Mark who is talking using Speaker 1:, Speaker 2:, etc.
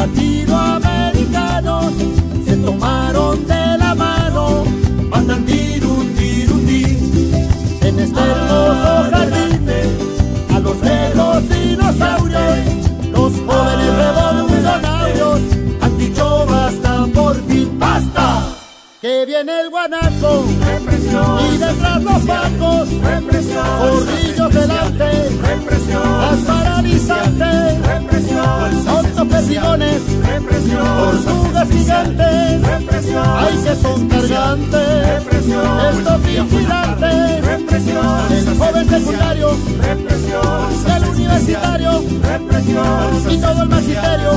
Speaker 1: latinoamericanos se tomaron de la mano, andan tirundi, en este hermoso jardín, a los negros dinosaurios, los jóvenes revolucionarios han dicho basta por fin, basta. Que viene el guanaco
Speaker 2: Represión.
Speaker 1: y detrás los bancos,
Speaker 2: Represión.
Speaker 1: Perdigones,
Speaker 2: Represión.
Speaker 1: tortugas gigantes,
Speaker 2: Represión.
Speaker 1: ay que son cargantes,
Speaker 2: Represión.
Speaker 1: estos vigilantes,
Speaker 2: Represión.
Speaker 1: el joven secundario,
Speaker 2: Represión.
Speaker 1: el universitario
Speaker 2: Represión.
Speaker 1: y todo el magisterio